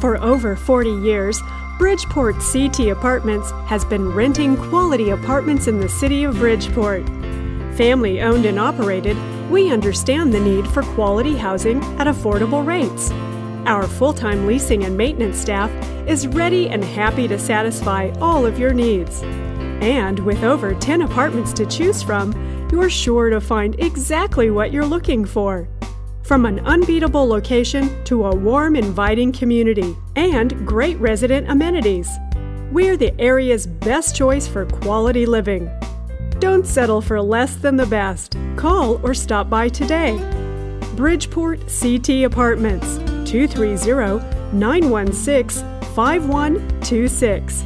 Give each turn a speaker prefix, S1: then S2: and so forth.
S1: For over 40 years, Bridgeport CT Apartments has been renting quality apartments in the city of Bridgeport. Family owned and operated, we understand the need for quality housing at affordable rates. Our full time leasing and maintenance staff is ready and happy to satisfy all of your needs. And with over 10 apartments to choose from, you're sure to find exactly what you're looking for. From an unbeatable location to a warm, inviting community and great resident amenities, we're the area's best choice for quality living. Don't settle for less than the best. Call or stop by today. Bridgeport CT Apartments, 230 916 5126.